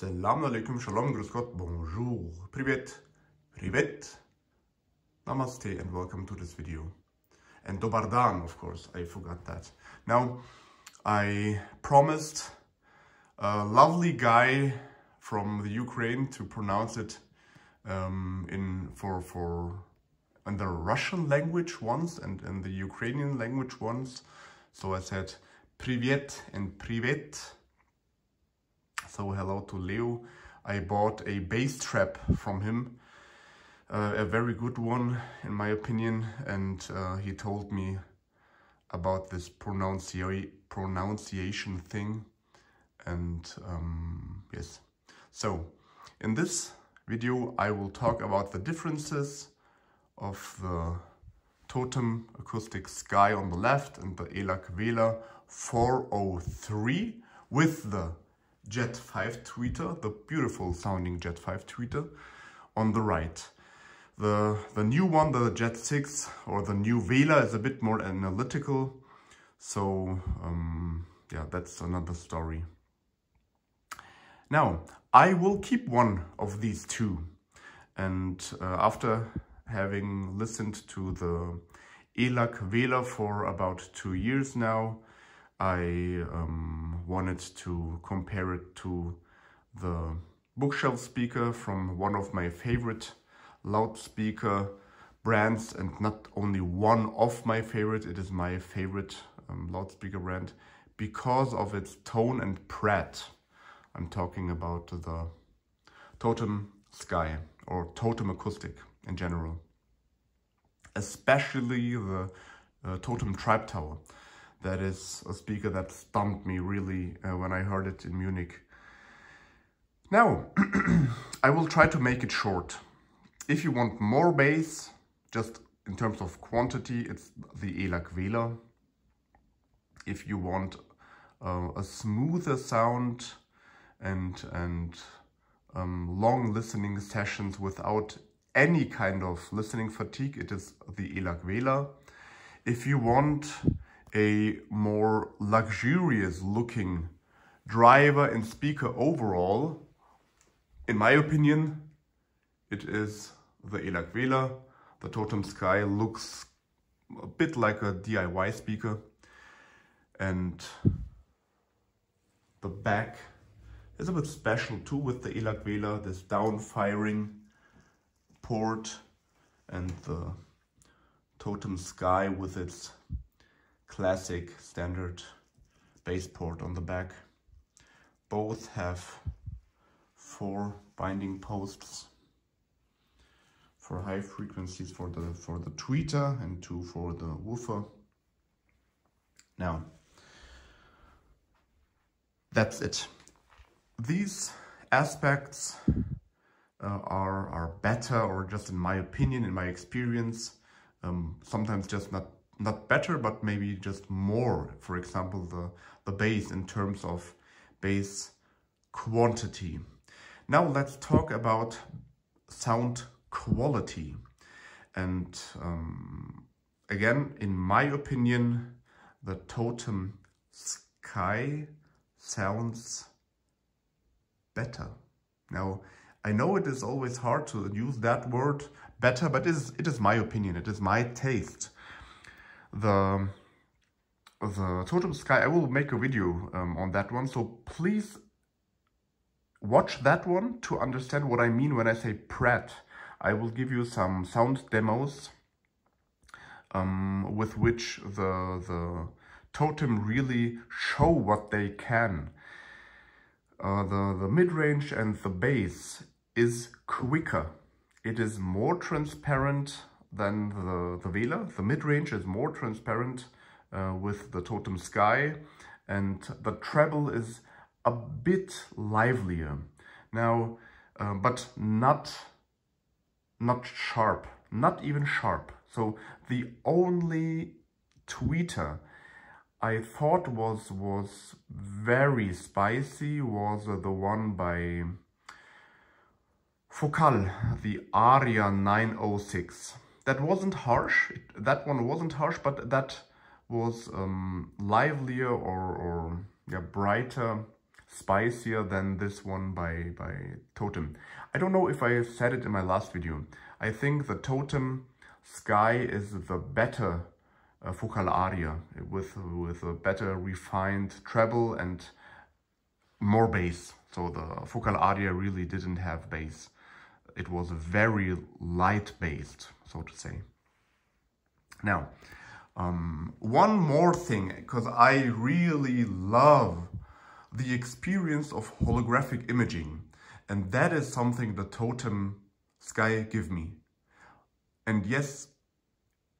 Salam alaikum, shalom, grüß Gott, bonjour, privet, privet, namaste, and welcome to this video. And dobardan, of course, I forgot that. Now, I promised a lovely guy from the Ukraine to pronounce it um, in for for in the Russian language once and in the Ukrainian language once. So I said privet and privet so hello to Leo. I bought a bass trap from him, uh, a very good one in my opinion, and uh, he told me about this pronunci pronunciation thing. And um, yes, so in this video I will talk about the differences of the Totem Acoustic Sky on the left and the ELAC Vela 403 with the Jet 5 tweeter, the beautiful sounding Jet 5 tweeter on the right. The, the new one, the Jet 6 or the new Vela is a bit more analytical. So um, yeah, that's another story. Now, I will keep one of these two. And uh, after having listened to the ELAC Vela for about two years now, I um, wanted to compare it to the bookshelf speaker from one of my favorite loudspeaker brands and not only one of my favorite, it is my favorite um, loudspeaker brand because of its tone and PRaT. I'm talking about the Totem Sky or Totem Acoustic in general. Especially the uh, Totem Tribe Tower that is a speaker that stumped me really uh, when I heard it in Munich. Now, I will try to make it short. If you want more bass, just in terms of quantity, it's the ELAC Vela. If you want uh, a smoother sound and, and um, long listening sessions without any kind of listening fatigue, it is the ELAC Vela. If you want a more luxurious looking driver and speaker overall, in my opinion, it is the ELAC Vela. The Totem Sky looks a bit like a DIY speaker and the back is a bit special too with the ELAC Vela, this down firing port and the Totem Sky with its classic standard bass port on the back. Both have four binding posts for high frequencies for the for the tweeter and two for the woofer. Now, that's it. These aspects uh, are are better, or just in my opinion, in my experience, um, sometimes just not not better, but maybe just more. For example, the, the bass in terms of bass quantity. Now let's talk about sound quality. And um, again, in my opinion, the Totem Sky sounds better. Now, I know it is always hard to use that word better, but it is, it is my opinion, it is my taste the the Totem Sky, I will make a video um, on that one. So please watch that one to understand what I mean when I say PRaT. I will give you some sound demos um, with which the, the Totem really show what they can. Uh, the, the mid-range and the bass is quicker. It is more transparent than the, the Vela. The mid-range is more transparent uh, with the Totem Sky and the treble is a bit livelier. Now, uh, but not, not sharp, not even sharp. So the only tweeter I thought was was very spicy was uh, the one by Focal, the Aria 906 that wasn't harsh. It, that one wasn't harsh, but that was um, livelier or, or yeah, brighter spicier than this one by, by Totem. I don't know if I said it in my last video. I think the Totem Sky is the better uh, focal aria with, with a better refined treble and more bass. So the focal aria really didn't have bass. It was very light based, so to say. Now, um, one more thing, because I really love the experience of holographic imaging. And that is something the Totem Sky give me. And yes,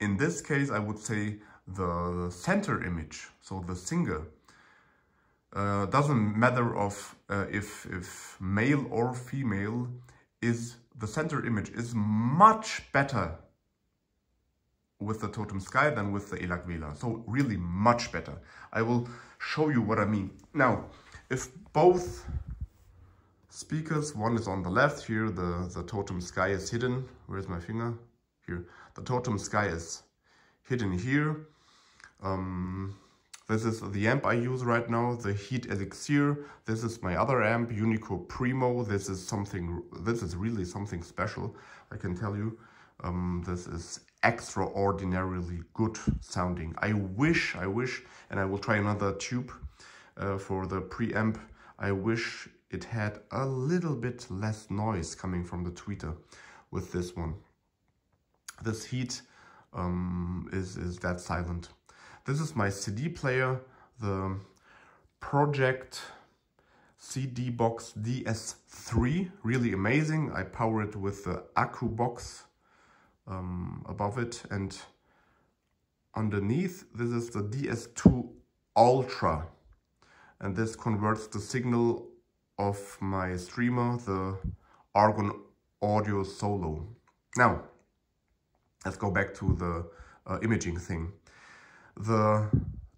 in this case, I would say the center image, so the singer, uh, doesn't matter of uh, if, if male or female, is the center image is much better with the Totem Sky than with the ELAC Vela. So really much better. I will show you what I mean. Now, if both speakers, one is on the left here, the, the Totem Sky is hidden. Where's my finger? Here. The Totem Sky is hidden here. Um, this is the amp I use right now, the Heed Elixir. This is my other amp, Unico Primo. This is something, this is really something special, I can tell you. Um, this is extraordinarily good sounding. I wish, I wish, and I will try another tube uh, for the preamp. I wish it had a little bit less noise coming from the tweeter with this one. This Heed um, is, is that silent. This is my CD player, the Pro-Ject CD Box DS3, really amazing. I power it with the Accu Box um, above it and underneath this is the DS2 Ultra and this converts the signal of my streamer, the Argon Audio Solo. Now, let's go back to the uh, imaging thing. The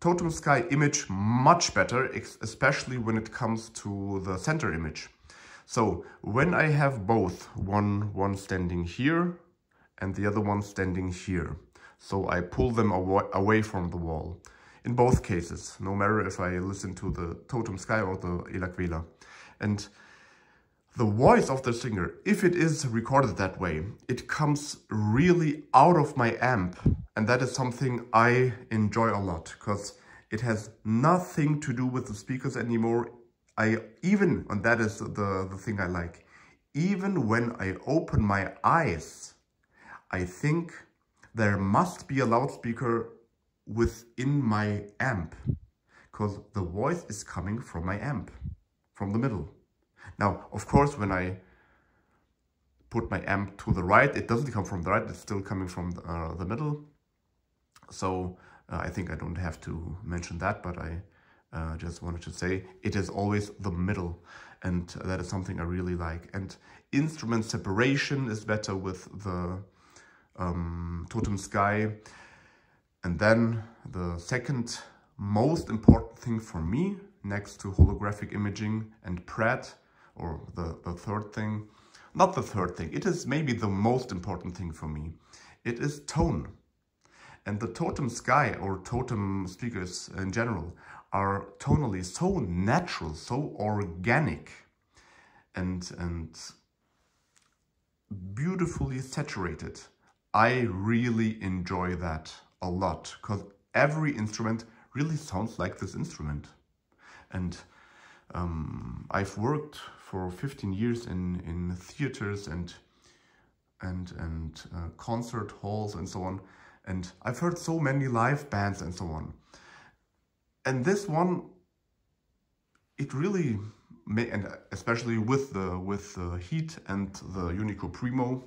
Totem Sky image much better, especially when it comes to the center image. So when I have both, one, one standing here and the other one standing here. So I pull them aw away from the wall. In both cases, no matter if I listen to the Totem Sky or the ELAC And the voice of the singer, if it is recorded that way, it comes really out of my amp. And that is something I enjoy a lot because it has nothing to do with the speakers anymore. I even, and that is the, the thing I like, even when I open my eyes, I think there must be a loudspeaker within my amp because the voice is coming from my amp, from the middle. Now, of course, when I put my amp to the right, it doesn't come from the right, it's still coming from the, uh, the middle. So uh, I think I don't have to mention that, but I uh, just wanted to say it is always the middle. And that is something I really like. And instrument separation is better with the um, Totem Sky. And then the second most important thing for me, next to holographic imaging and PRaT, or the, the third thing, not the third thing, it is maybe the most important thing for me. It is tone. And the Totem Sky or Totem speakers in general are tonally so natural, so organic and, and beautifully saturated. I really enjoy that a lot because every instrument really sounds like this instrument. And um, I've worked for 15 years in, in theaters and and and uh, concert halls and so on. And I've heard so many live bands and so on. And this one, it really, may, and especially with the with the Heed and the Unico Primo,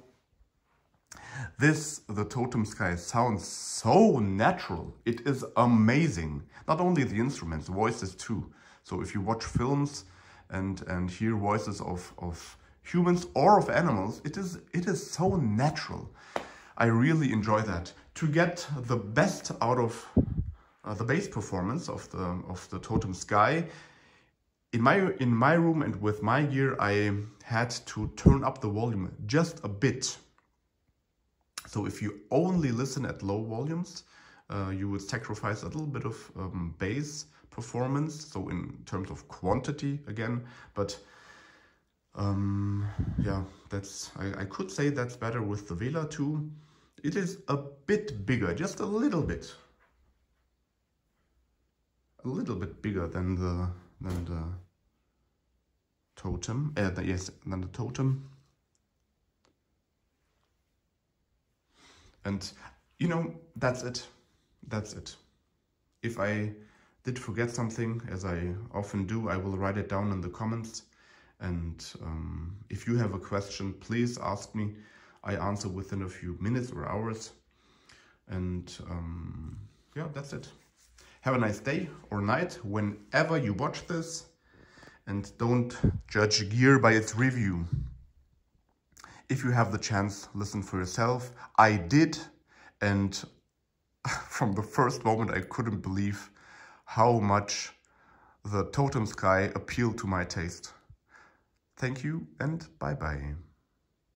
this, the Totem Sky, sounds so natural. It is amazing. Not only the instruments, voices too. So if you watch films and, and hear voices of, of humans or of animals, it is, it is so natural. I really enjoy that. To get the best out of uh, the bass performance of the, of the Totem Sky, in my, in my room and with my gear, I had to turn up the volume just a bit. So if you only listen at low volumes, uh, you would sacrifice a little bit of um, bass performance, so in terms of quantity again, but um, yeah, that's I, I could say that's better with the Vela 2. It is a bit bigger, just a little bit. A little bit bigger than the than the totem. Uh, the, yes, than the totem. And you know, that's it. That's it. If I did forget something, as I often do, I will write it down in the comments. And um, if you have a question, please ask me. I answer within a few minutes or hours. And um, yeah, that's it. Have a nice day or night whenever you watch this. And don't judge gear by its review. If you have the chance, listen for yourself. I did. And from the first moment, I couldn't believe how much the Totem Sky appealed to my taste. Thank you and bye-bye.